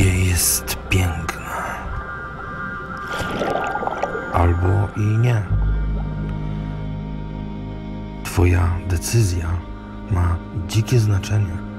Życie jest piękne. Albo i nie. Twoja decyzja ma dzikie znaczenie.